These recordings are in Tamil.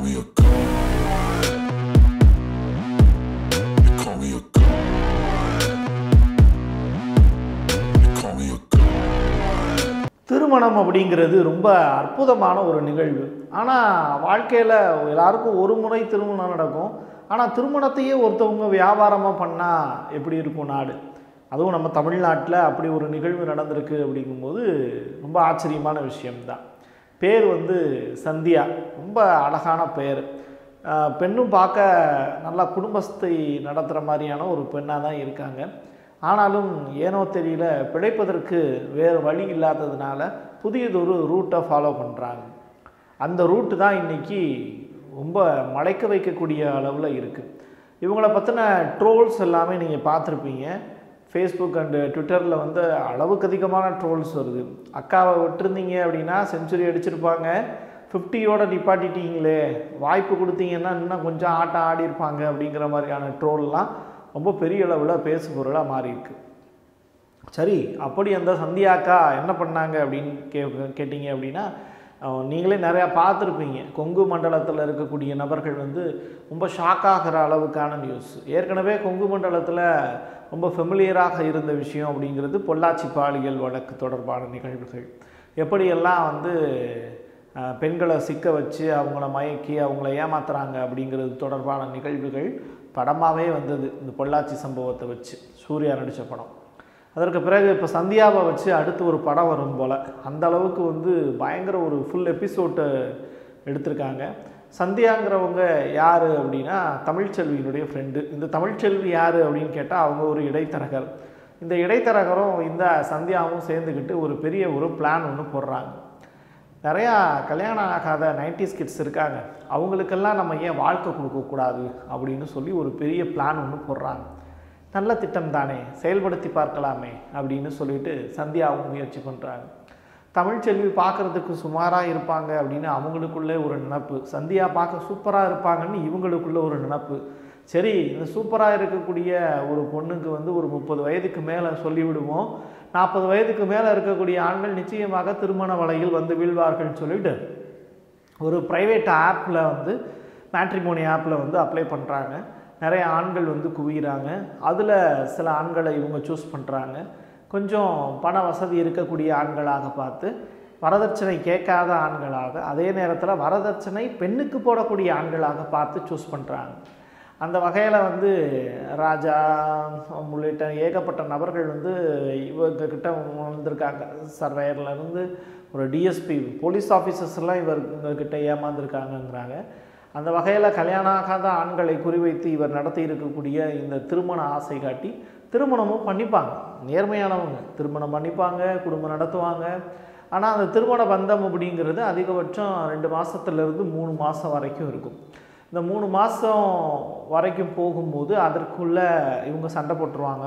call me a god. You call me a god. திருமணம் அப்படிங்கிறது ரொம்ப அற்புதமான ஒரு நிகழ்வு. ஆனால் வாழ்க்கையில் எல்லாருக்கும் ஒரு முறை திருமணம் நடக்கும். ஆனால் திருமணத்தையே ஒருத்தவங்க வியாபாரமாக பண்ணால் எப்படி இருக்கும் நாடு? அதுவும் நம்ம தமிழ்நாட்டில் அப்படி ஒரு நிகழ்வு நடந்திருக்கு அப்படிங்கும்போது ரொம்ப ஆச்சரியமான விஷயம்தான். பேர் வந்து சந்தியா. ரொம்ப அழகான பெயர் பெண்ணும் பார்க்க நல்லா குடும்பஸ்தை நடத்துகிற மாதிரியான ஒரு பெண்ணாக தான் இருக்காங்க. ஆனாலும் ஏனோ தெரியல பிழைப்பதற்கு வேறு வழி இல்லாததுனால புதியதொரு ரூட்டை ஃபாலோ பண்ணுறாங்க அந்த ரூட்டு தான் இன்றைக்கி ரொம்ப மலைக்க வைக்கக்கூடிய அளவில் இருக்குது இவங்களை பற்றின ட்ரோல்ஸ் எல்லாமே நீங்கள் பார்த்துருப்பீங்க. ஃபேஸ்புக் அண்டு ட்விட்டரில் வந்து அளவுக்கு அதிகமான ட்ரோல்ஸ் வருது. அக்காவை விட்டுருந்தீங்க அப்படின்னா செஞ்சுரி அடிச்சிருப்பாங்க. ஃபிஃப்டியோட நிப்பாட்டிட்டீங்களே. வாய்ப்பு கொடுத்தீங்கன்னா இன்னும் கொஞ்சம் ஆட்டம் ஆடி இருப்பாங்க அப்படிங்கிற மாதிரியான ட்ரோல்லாம் ரொம்ப பெரிய அளவில் பேசு பொருளாக சரி அப்படி அந்த சந்தியாக்கா என்ன பண்ணாங்க அப்படின்னு கே கேட்டிங்க அப்படின்னா நீங்களே நிறையா பார்த்துருப்பீங்க. கொங்கு மண்டலத்தில் இருக்கக்கூடிய நபர்கள் வந்து ரொம்ப ஷாக் ஆகிற அளவுக்கான நியூஸ் ஏற்கனவே கொங்கு மண்டலத்தில் ரொம்ப ஃபெமிலியராக இருந்த விஷயம் அப்படிங்கிறது பொள்ளாச்சி பாலியல் வழக்கு தொடர்பான நிகழ்வுகள். எப்படியெல்லாம் வந்து பெண்களை சிக்க வச்சு அவங்கள மயக்கி அவங்கள ஏமாத்துறாங்க அப்படிங்கிறது தொடர்பான நிகழ்வுகள் படமாகவே வந்தது இந்த பொள்ளாச்சி சம்பவத்தை வச்சு. சூர்யா நடித்த படம். அதற்கு பிறகு இப்போ சந்தியாவை வச்சு அடுத்து ஒரு படம் வரும் போல். அந்த அளவுக்கு வந்து பயங்கர ஒரு ஃபுல் எபிசோட்டை எடுத்திருக்காங்க. சந்தியாங்கிறவங்க யார் அப்படின்னா தமிழ்ச்செல்வியினுடைய ஃப்ரெண்டு இந்த தமிழ்ச்செல்வி யார் அப்படின்னு கேட்டால் அவங்க ஒரு இடைத்தரகர். இந்த இடைத்தரகரும் இந்த சந்தியாவும் சேர்ந்துக்கிட்டு ஒரு பெரிய ஒரு பிளான் ஒன்று போடுறாங்க. நிறையா கல்யாணம் ஆகாத 90s கிட்ஸ் இருக்காங்க. அவங்களுக்கெல்லாம் நம்ம ஏன் வாழ்க்கை கொடுக்கக்கூடாது அப்படின்னு சொல்லி ஒரு பெரிய பிளான் ஒன்று போடுறாங்க. நல்ல திட்டம் தானே செயல்படுத்தி பார்க்கலாமே அப்படின்னு சொல்லிட்டு சந்தியாவும் முயற்சி பண்ணுறாங்க தமிழ்ச்செல்வி பார்க்குறதுக்கு சுமாராக இருப்பாங்க அப்படின்னு அவங்களுக்குள்ளே ஒரு நினப்பு. சந்தியா பார்க்க சூப்பராக இருப்பாங்கன்னு இவங்களுக்குள்ளே ஒரு நினப்பு. சரி இந்த சூப்பராக இருக்கக்கூடிய ஒரு பொண்ணுக்கு வந்து ஒரு முப்பது வயதுக்கு மேலே சொல்லிவிடுவோம். நாற்பது வயதுக்கு மேலே இருக்கக்கூடிய ஆண்கள் நிச்சயமாக திருமண வலையில் வந்து வீழ்வார்கள்னு சொல்லிட்டு ஒரு ப்ரைவேட் ஆப்பில் வந்து மேட்ரிமோனி ஆப்பில் வந்து அப்ளை பண்ணுறாங்க நிறைய ஆண்கள் வந்து குவிகிறாங்க அதில் சில ஆண்களை இவங்க சூஸ் பண்ணுறாங்க கொஞ்சம் பண வசதி இருக்கக்கூடிய ஆண்களாக பார்த்து வரதட்சணை கேட்காத ஆண்களாக அதே நேரத்தில் வரதட்சணை பெண்ணுக்கு போடக்கூடிய ஆண்களாக பார்த்து சூஸ் பண்ணுறாங்க அந்த வகையில் வந்து ராஜா உள்ளிட்ட ஏகப்பட்ட நபர்கள் வந்து இவங்கக்கிட்ட வந்திருக்காங்க சர்வேயர்லேருந்து ஒரு டிஎஸ்பி போலீஸ் ஆஃபீஸர்ஸ்லாம் இவர் இவர்கிட்ட ஏமாந்துருக்காங்கங்கிறாங்க. அந்த வகையில் கல்யாணம் ஆகாத ஆண்களை குறிவைத்து இவர் நடத்தி இருக்கக்கூடிய இந்த திருமண ஆசை காட்டி திருமணமும் பண்ணிப்பாங்க. நேர்மையானவங்க. திருமணம் பண்ணிப்பாங்க குடும்பம் நடத்துவாங்க. ஆனால் அந்த திருமண பந்தம் அப்படிங்கிறது அதிகபட்சம் ரெண்டு மாதத்துலேருந்து மூணு மாதம் வரைக்கும் இருக்கும். இந்த மூணு மாதம் வரைக்கும் போகும்போது அதற்குள்ளே இவங்க சண்டை போட்டுருவாங்க.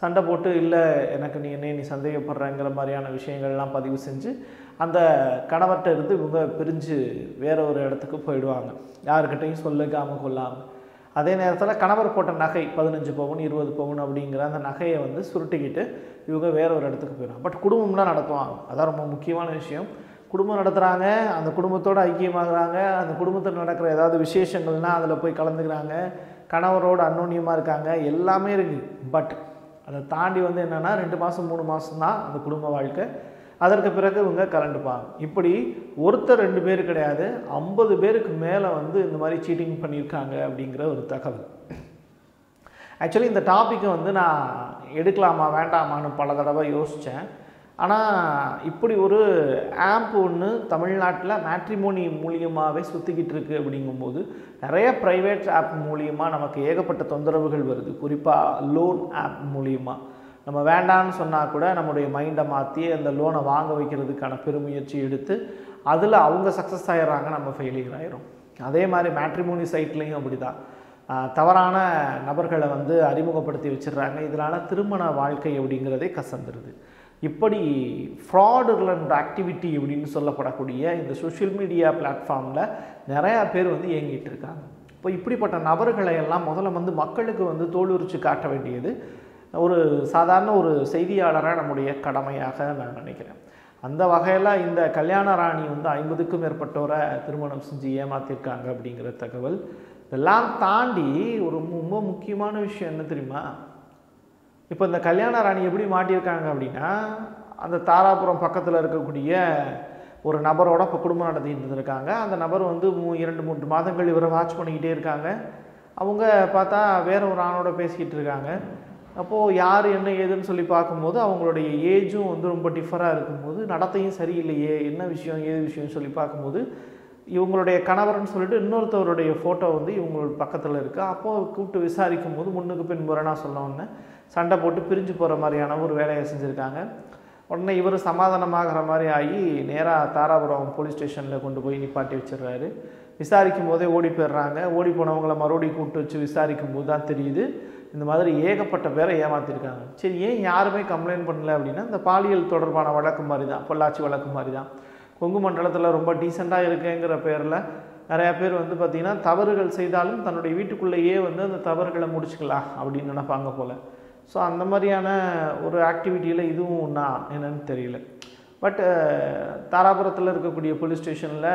சண்டை போட்டு இல்லை எனக்கு நீ என்ன நீ சந்தேகப்படுறங்கிற மாதிரியான விஷயங்கள்லாம் பதிவு செஞ்சு அந்த கணவர்கிட்ட இருந்து இவங்க பிரிஞ்சு வேற ஒரு இடத்துக்கு போயிடுவாங்க. யாருக்கிட்டையும் சொல்லிக்காமல் கொள்ளாமல் அதே நேரத்தில் கணவர் போட்ட நகை பதினஞ்சு பவுன் இருபது பவுன் அப்படிங்கிற அந்த நகையை வந்து சுருட்டிக்கிட்டு இவங்க வேற ஒரு இடத்துக்கு போயிடுவாங்க. பட் குடும்பம்லாம் நடத்துவாங்க. அதான் ரொம்ப முக்கியமான விஷயம். குடும்பம் நடத்துகிறாங்க அந்த குடும்பத்தோடு ஐக்கியமாகறாங்க அந்த குடும்பத்தில் நடக்கிற ஏதாவது விசேஷங்கள்னால் அதில் போய் கலந்துக்கிறாங்க. கணவரோடு அன்னோன்யமாக இருக்காங்க. எல்லாமே இருக்குது பட் அதை தாண்டி வந்து என்னென்னா ரெண்டு மாதம் மூணு மாதம் தான் அந்த குடும்ப வாழ்க்கை. அதற்கு பிறகு இவங்க கலண்டுப்பாங்க. இப்படி ஒருத்தர் ரெண்டு பேர் கிடையாது ஐம்பது பேருக்கு மேலே வந்து இந்த மாதிரி சீட்டிங் பண்ணியிருக்காங்க அப்படிங்கிற ஒரு தகவல். ஆக்சுவலி இந்த டாப்பிக்கை வந்து நான் எடுக்கலாமா வேண்டாமான்னு பல தடவை யோசித்தேன் ஆனால் இப்படி ஒரு ஆப் ஒன்று தமிழ்நாட்டில் மேட்ரிமோனி மூலியமாகவே சுற்றிக்கிட்டு இருக்குது அப்படிங்கும்போது நிறைய ப்ரைவேட் ஆப் மூலியமாக நமக்கு ஏகப்பட்ட தொந்தரவுகள் வருது. குறிப்பாக லோன் ஆப் மூலியமாக நம்ம வேண்டான்னு சொன்னால் கூட நம்முடைய மைண்டை மாற்றி அந்த லோனை வாங்க வைக்கிறதுக்கான பெருமுயற்சி எடுத்து அதில் அவங்க சக்ஸஸ் ஆகிடுறாங்க நம்ம ஃபெயிலியர் ஆயிரும் அதே மாதிரி மேட்ரிமோனி சைட்லேயும் அப்படி தான் தவறான நபர்களை வந்து அறிமுகப்படுத்தி வச்சிடுறாங்க. இதனால் திருமண வாழ்க்கை அப்படிங்கிறதே கசந்துருது. இப்படி ஃப்ராடுலண்ட் ஆக்டிவிட்டி அப்படின்னு சொல்லப்படக்கூடிய இந்த சோஷியல் மீடியா பிளாட்ஃபார்மில் நிறையா பேர் வந்து இயங்கிட்டு இருக்காங்க. இப்போ இப்படிப்பட்ட நபர்களை எல்லாம் முதல்ல வந்து மக்களுக்கு வந்து தோலுரிச்சு காட்ட வேண்டியது ஒரு சாதாரண ஒரு செய்தியாளராக நம்முடைய கடமையாக நான் நினைக்கிறேன். அந்த வகையில் இந்த கல்யாண ராணி வந்து ஐம்பதுக்கும் மேற்பட்டோரை திருமணம் செஞ்சு ஏமாத்திருக்காங்க அப்படிங்கிற தகவல் இதெல்லாம் தாண்டி ஒரு ரொம்ப முக்கியமான விஷயம் என்ன தெரியுமா? இப்போ இந்த கல்யாண ராணி எப்படி மாட்டியிருக்காங்க அப்படின்னா அந்த தாராபுரம் பக்கத்தில் இருக்கக்கூடிய ஒரு நபரோட இப்போ குடும்பம் நடத்திட்டு இருந்திருக்காங்க அந்த நபர் வந்து மூ இரண்டு மூன்று மாதங்கள் இவரை வாட்ச் பண்ணிக்கிட்டே இருக்காங்க. அவங்க பார்த்தா வேற ஒரு ஆணோட பேசிக்கிட்டு இருக்காங்க. அப்போது யார் என்ன ஏதுன்னு சொல்லி பார்க்கும்போது அவங்களுடைய ஏஜும் வந்து ரொம்ப டிஃபராக இருக்கும்போது நடத்தையும் சரியில்லையே என்ன விஷயம் ஏது விஷயம்னு சொல்லி பார்க்கும்போது இவங்களுடைய கணவர்னு சொல்லிட்டு இன்னொருத்தவருடைய ஃபோட்டோ வந்து இவங்களோட பக்கத்தில் இருக்குது அப்போது கூப்பிட்டு விசாரிக்கும் போது முன்னுக்கு பின் சொன்ன உடனே சண்டை போட்டு பிரிஞ்சு போகிற மாதிரியான ஒரு வேலையை செஞ்சுருக்காங்க. உடனே இவர் சமாதானமாகிற மாதிரி ஆகி நேராக தாராபுரம் போலீஸ் ஸ்டேஷனில் கொண்டு போய் நிப்பாட்டி வச்சிடுறாரு. விசாரிக்கும் போதே ஓடி போயிடுறாங்க. ஓடி போனவங்களை மறுபடியும் கூப்பிட்டு வச்சு விசாரிக்கும் போது தான் தெரியுது. இந்த மாதிரி ஏகப்பட்ட பேரை ஏமாற்றிருக்காங்க சரி ஏன் யாருமே கம்ப்ளைண்ட் பண்ணல அப்படின்னா இந்த பாலியல் தொடர்பான வழக்கு மாதிரி தான் பொள்ளாச்சி வழக்கு மாதிரி தான் கொங்கு மண்டலத்தில் ரொம்ப டீசெண்டாக இருக்குங்கிற பேரில் நிறையா பேர் வந்து பார்த்திங்கன்னா தவறுகள் செய்தாலும் தன்னுடைய வீட்டுக்குள்ளேயே வந்து அந்த தவறுகளை முடிச்சுக்கலாம் அப்படின்னு நினைப்பாங்க போல். ஸோ அந்த மாதிரியான ஒரு ஆக்டிவிட்டியில் இதுவும் ஒன்றா என்னன்னு தெரியல. பட் தாராபுரத்தில் இருக்கக்கூடிய போலீஸ் ஸ்டேஷனில்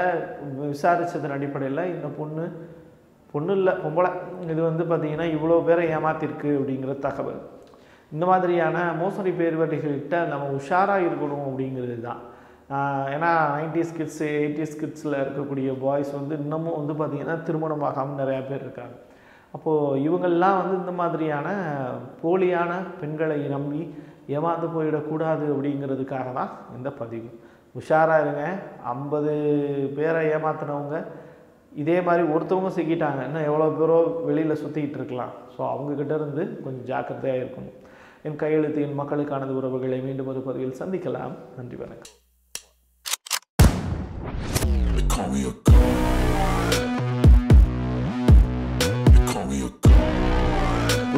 விசாரித்ததன் அடிப்படையில் இந்த பொண்ணு பொண்ணு இல்லை பொம்பளை. இது வந்து பார்த்திங்கன்னா இவ்வளோ பேரை ஏமாத்திருக்கு அப்படிங்கிற தகவல். இந்த மாதிரியான மோசடி பேர்வழிகள்கிட்ட நம்ம உஷாராக இருக்கணும் அப்படிங்கிறது தான் ஏன்னா நைன்டிஸ் கிட்ஸு எயிட்டிஸ் கிட்ஸில் இருக்கக்கூடிய பாய்ஸ் வந்து இன்னமும் வந்து பார்த்திங்கன்னா திருமணமாகாமல் நிறையா பேர் இருக்காங்க. அப்போது இவங்கள்லாம் வந்து இந்த மாதிரியான போலியான பெண்களை நம்பி ஏமாந்து போயிடக்கூடாது அப்படிங்கிறதுக்காக தான் இந்த பதிவு. உஷாராக இருங்க. ஐம்பது பேரை ஏமாத்தினவங்க இதே மாதிரி ஒருத்தவங்க சிக்கிட்டாங்க. இன்னும் எவ்வளோ பேரோ வெளியில் சுற்றிக்கிட்டு இருக்கலாம். ஸோ அவங்கக்கிட்ட இருந்து கொஞ்சம் ஜாக்கிரதையாக இருக்கணும். என் கையெழுத்து என் மக்களுக்கானது உறவுகளை மீண்டும் ஒரு பதிவில் சந்திக்கலாம். நன்றி வணக்கம்.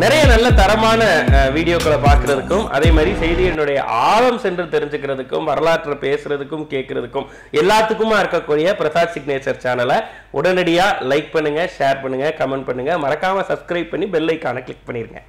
நிறைய நல்ல தரமான வீடியோக்களை பார்க்கறதுக்கும் அதே மாதிரி செய்தியினுடைய ஆழம் சென்று தெரிஞ்சுக்கிறதுக்கும் வரலாற்றை பேசுறதுக்கும் கேட்கறதுக்கும் எல்லாத்துக்குமா இருக்கக்கூடிய பிரசாத் சிக்னேச்சர் சேனலை உடனடியாக லைக் பண்ணுங்க ஷேர் பண்ணுங்க கமெண்ட் பண்ணுங்க. மறக்காம சப்ஸ்கிரைப் பண்ணி பெல் ஐக்கானை கிளிக் பண்ணிருங்க.